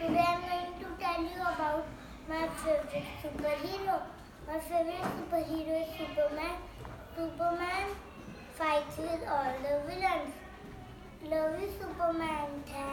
Today I'm going to tell you about my favorite superhero. My favorite superhero is Superman. Superman fights with all the villains. Love you, Superman. Thank.